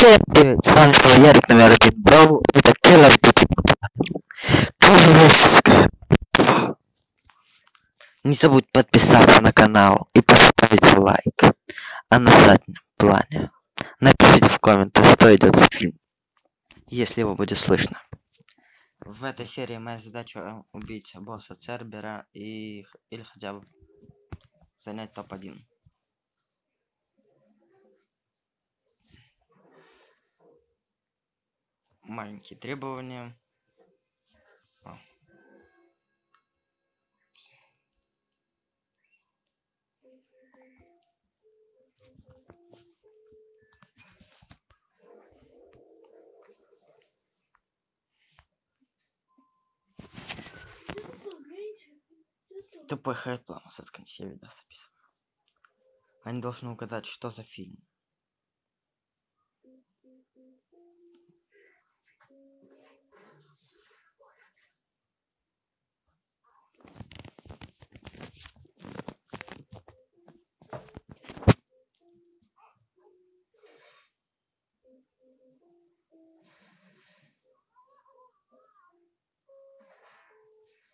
С вами снова Ярик один Броу, это of Duty Классическая битва. Не забудь подписаться на канал и поставить лайк. А на заднем плане напишите в комментах, что идет за фильм, если его будет слышно. В этой серии моя задача э, убить босса Цербера и или хотя бы занять топ-1. Маленькие требования. А. Тупой хайплам, заткнись, я видос записываю. Они должны угадать, что за фильм.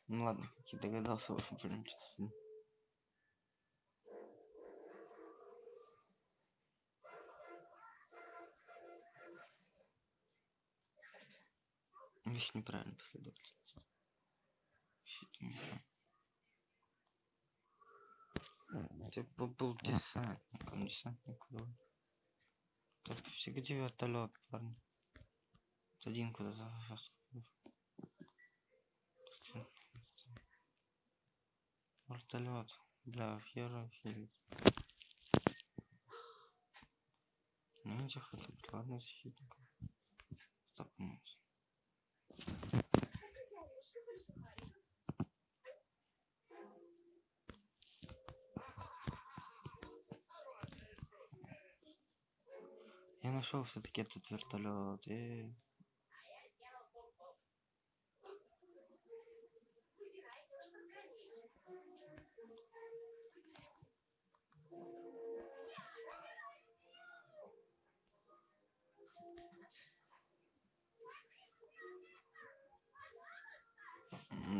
Ну ладно, как я догадался, в общем, фильм сейчас фильм. Неправильная последовательность. Ты бы был десантником, десантник был. Так всегда вертолет, парни. Один куда-то Вертолет. Бля, хера филит. Ну, не хотят, ладно, защитником. Стопнуть. Я нашел все-таки этот вертолет. И...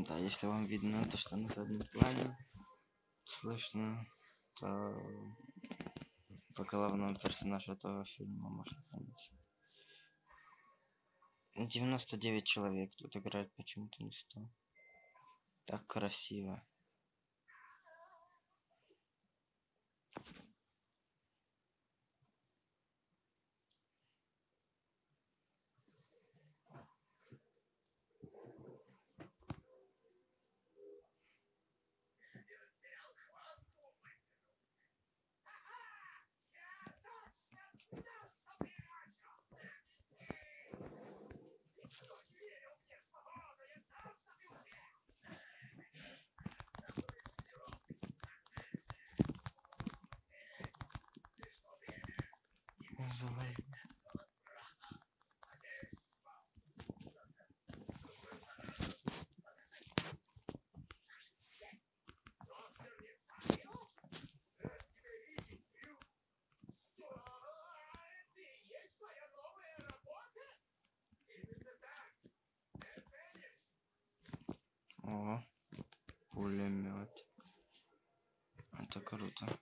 Да, если вам видно то, что на заднем плане слышно, то по главному персонажу этого фильма можно понять. 99 человек тут играет почему-то не 100. Так красиво. Называй. О, пулемет. Это круто.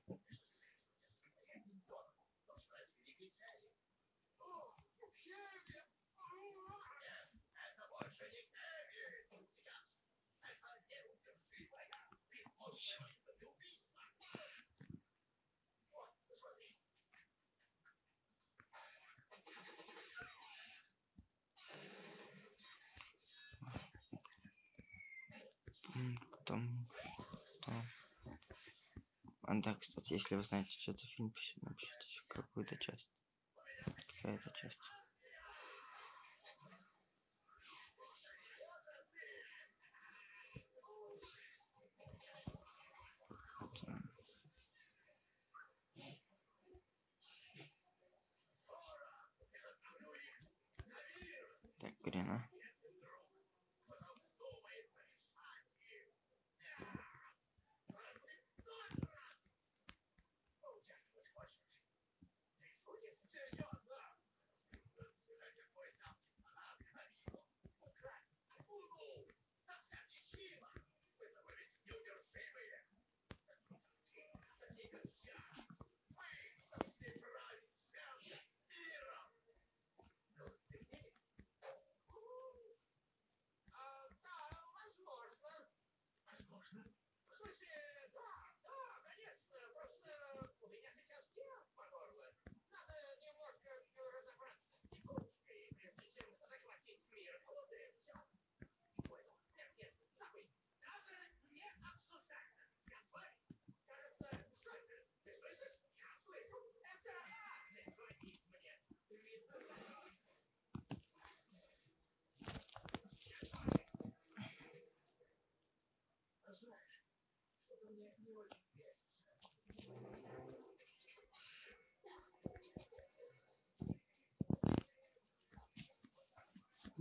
Да, кстати, если вы знаете, что это фильм, пишите, напишите какую-то часть. Какая-то часть. Так. Так, блин, а.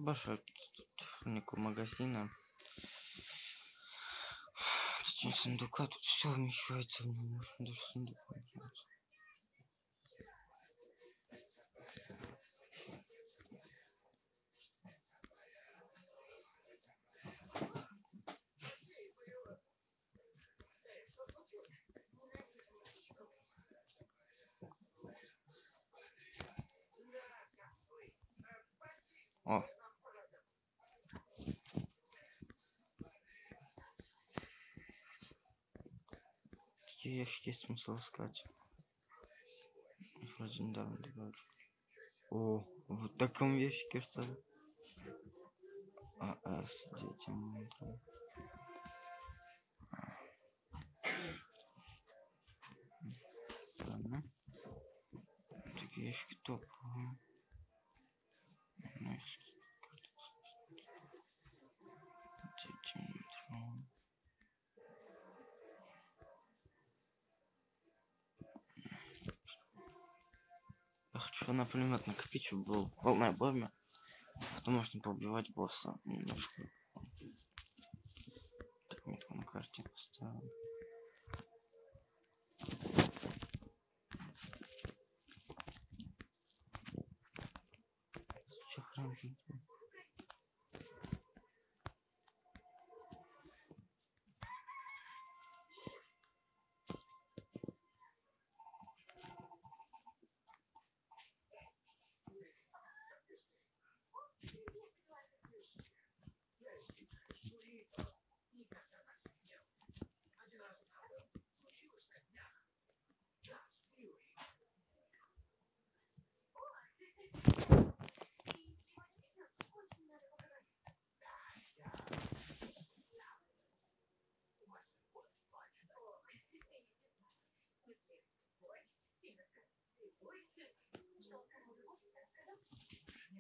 Большой тут никакого магазина. Точнее, сундука тут все вмещается него, можно даже сундук набрать. О. Ящики есть смысл искать. Вроде недавно добавили. О, в таком ящике что ли? А, с детям утром. Ладно. Такие ящики топ. Детям Я хочу на пулемет накопить, чтобы был полная бомба. Потом можно поубивать босса. Немножко. Так, метку на карте поставим. Чё хрен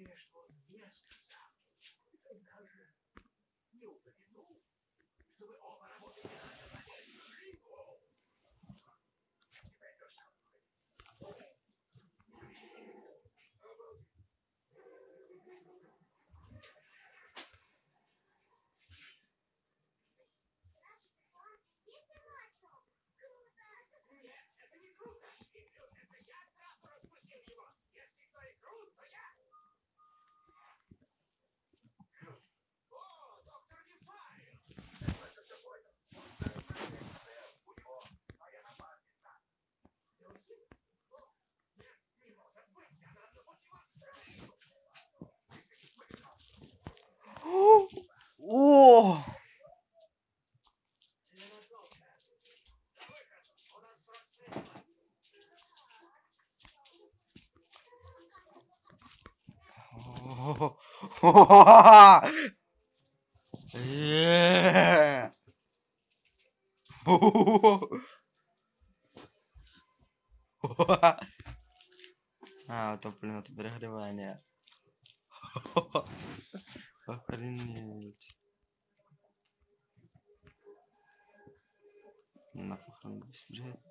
别说面子上，他是有的人多，这位老板。Тут? О! Е. А, это, блин, это перегревание. Охренеть. На похорон быстрее.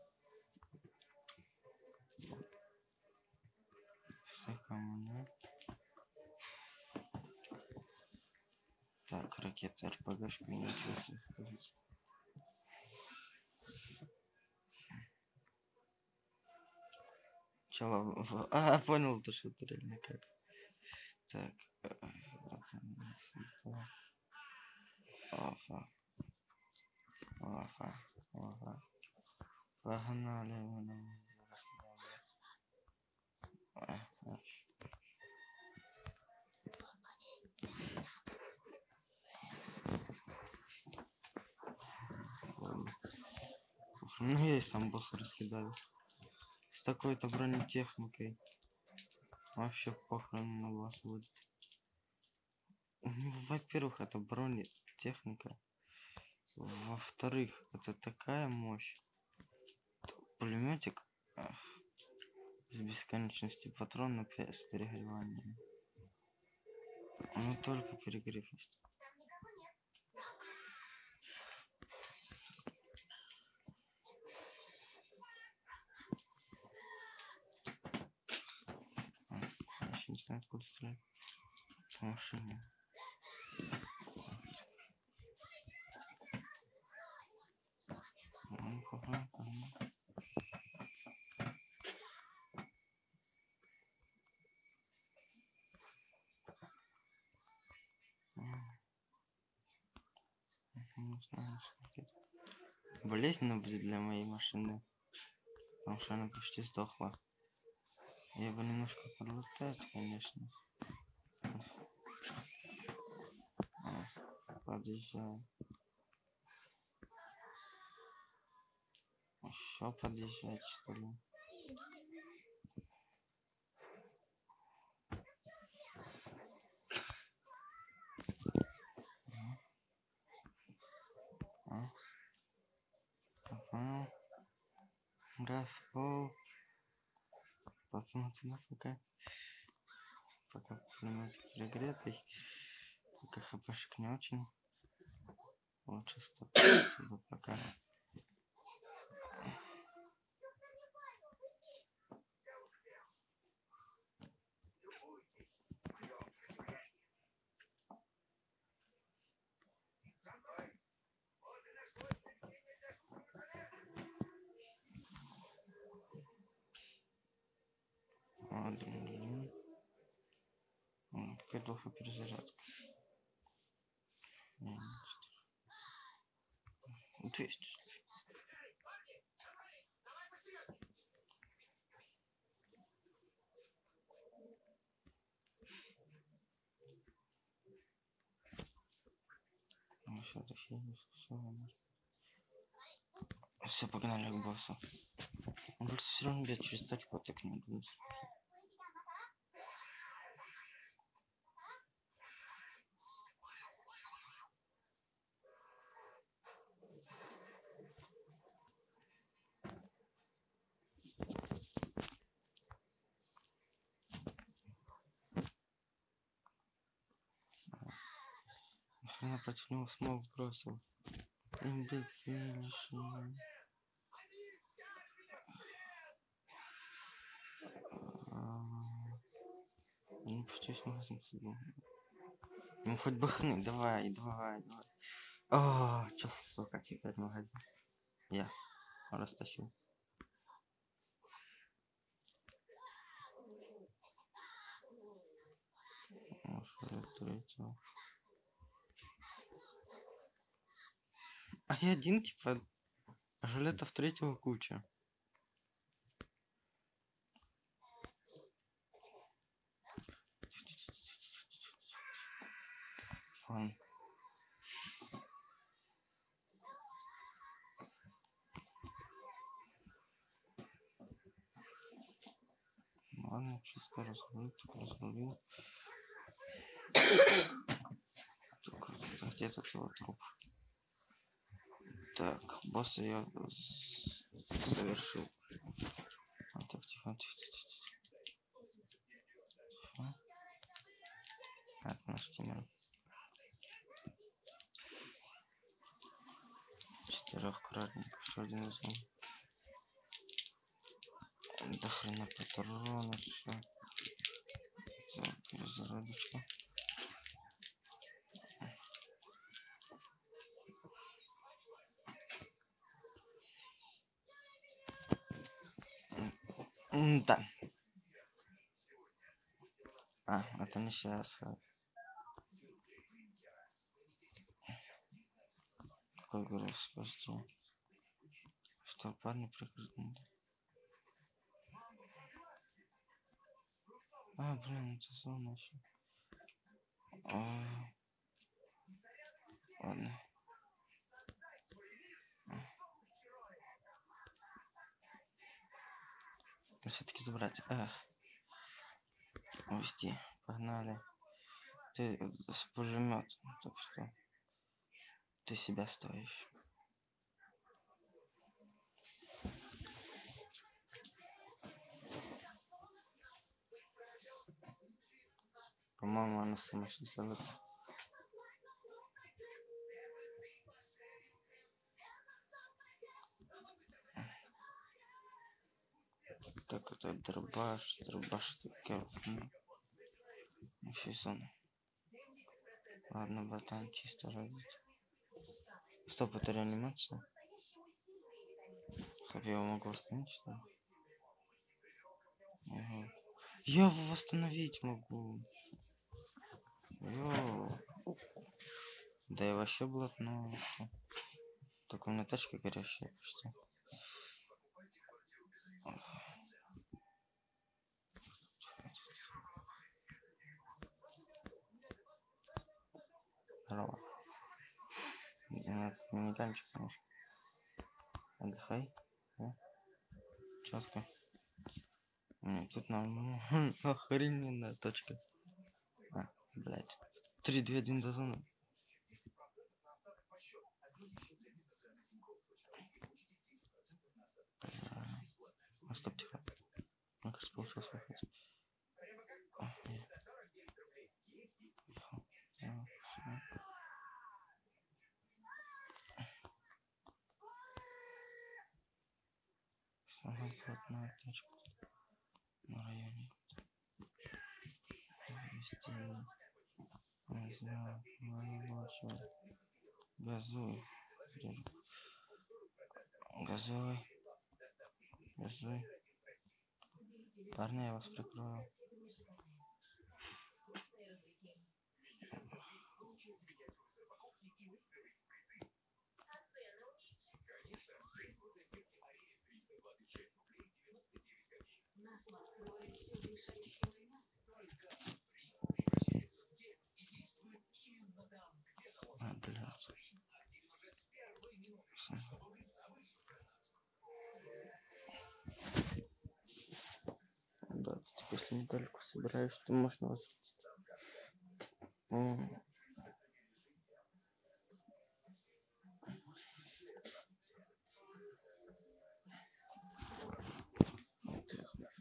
Все кому нет. Так, ракета РПГшка, ничего себе. В- а, понял, то что это реально как. Так, сюда. Опа. Опа. Опа. Погнали Ну я и сам босса раскидали. С такой-то бронетехникой. Вообще похрен на вас будет. Ну, во-первых, это бронетехника. Во-вторых, это такая мощь. Пулеметик с бесконечностью патронов пе- с перегреванием. Ну только перегрев есть. А, Еще не знаю, откуда стрелять. в машине. Ну. Болезненно будет для моей машины, потому что она почти сдохла. Я бы немножко подлатать, конечно. А, Подъезжаю. Еще подъезжать, что ли? Ага. А? Ага. Раз, пол. Потом цена пока. Пока пулеметик перегретый. Пока хпшек не очень. Лучше стопать отсюда пока. Двести. Ну, всё, дофига, всё, Все, погнали к боссу. Он просто все равно бьет через тачку, а так не будет. Нахрена против него смог бросил. Имбецильнейший. А, Не пустись в магазин сидел. Ну хоть бы хны, давай, давай, давай. О, чё, сука, теперь магазин. Я растащил. Может, третьего. Я один, типа, жилетов третьего куча. Ладно. Ладно, чутко разрулил, так разрулил. Так, где этот его труп? Так, босса я завершил. А, так, тихо, тихо, тихо, тихо. Это наш тиммер. Четырех кратников, еще один возьму. До хрена патронов, все. Так, перезарядочку. Да. А, это не сейчас. Какой груз спасти? Что, парни прикрыты? А, блин, это зона еще. А, Ладно. Все-таки забрать. Эх. Увести. Погнали. Ты э, с пулемет, так что ты себя стоишь. По-моему, она сама сейчас Так, это дробаш, дробаш, керф. Еще и зона. Ладно, братан, чисто родить. Стоп, это реанимация? Как я его могу восстановить, что ли? Я его восстановить могу. Йоу. Да и вообще блатно. Только у меня тачка горящая почти. Здорово. Нет, миниганчик, конечно. Отдыхай. Да? Часка. Тут нам охрененная точка. А, блядь. 3, 2, 1 до зоны. А, стоп, тихо. Мне кажется, получилось выходить. 41 точку на районе. Вести возьмем наиблачу газуй. Газуй. Газуй. Парни, я вас прикрою. А. Да, если медальку собираешь, то можно возвратить. М. Вот это.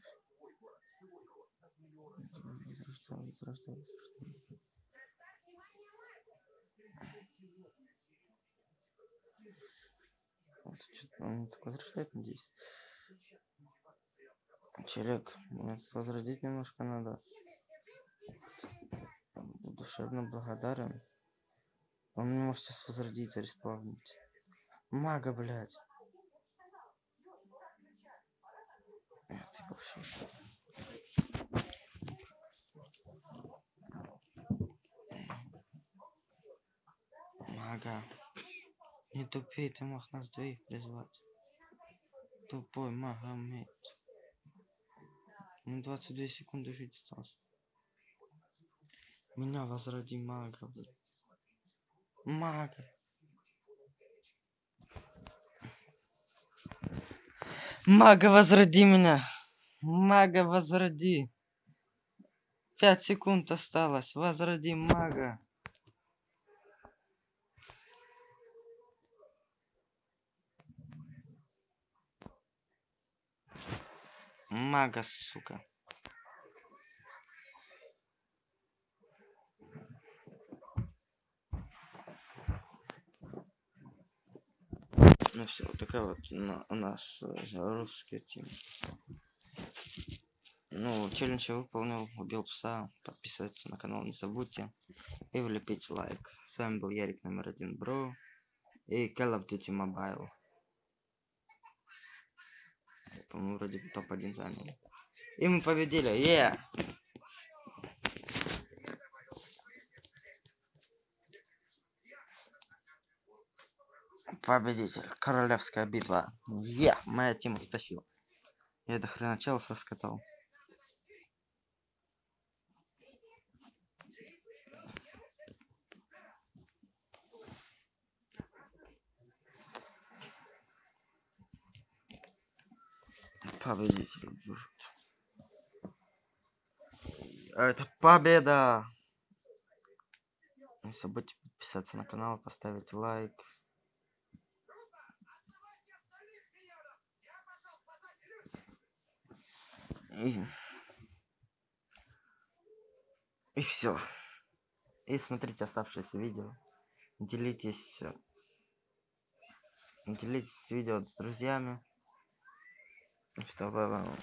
Возрождал, возрождал, возрождал. Вот что-то он так возрождает, надеюсь. Челек, мне тут возродить немножко надо. Душевно благодарен. Он не может сейчас возродить, респавнить. Мага, блядь. Эх ты вообще. Мага. Не тупей, ты мог нас двоих призвать. Тупой Магомед. Ну 22 секунды жить осталось. Меня возроди мага, блин. Мага. Мага, возроди меня. Мага, возроди. Пять секунд осталось. Возроди мага. Мага, сука. Ну все, вот такая вот у нас э, русская тема. Ну, челлендж я выполнил, убил пса. Подписываться на канал не забудьте. И влепить лайк. С вами был Ярик номер один Бро. И Call of Duty Mobile. По-моему, вроде бы топ-1 заняли. И мы победили, е! Победитель. Королевская битва. Е! Моя тема втащила. Я до хреначалов раскатал. Победитель выжит. Это победа! Не забудьте подписаться на канал, поставить лайк. И, и все. И смотрите оставшиеся видео. Делитесь. э, Делитесь видео с друзьями. Чтобы вам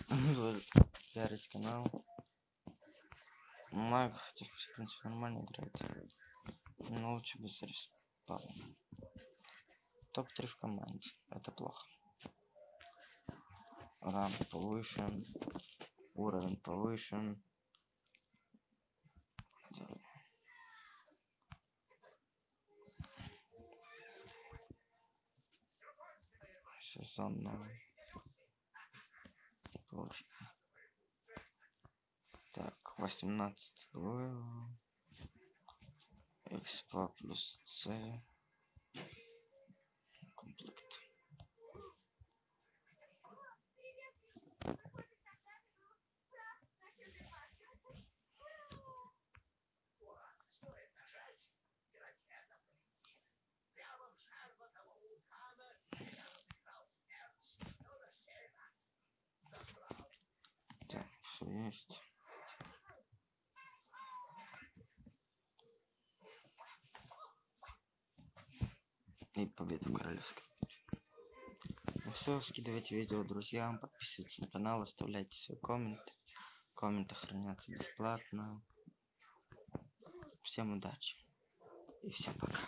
канал. Маг, хотя, в принципе, нормально играет. Ну, лучше без респауна. Топ-3 в команде. Это плохо. Ранг повышен. Уровень повышен. Сезон новый. Получим. Так, 18 было. Экспа плюс С. Комплект. Так, все есть. И победа королевской. Ну все, скидывайте видео друзьям, подписывайтесь на канал, оставляйте свои комменты. Комменты хранятся бесплатно. Всем удачи и всем пока.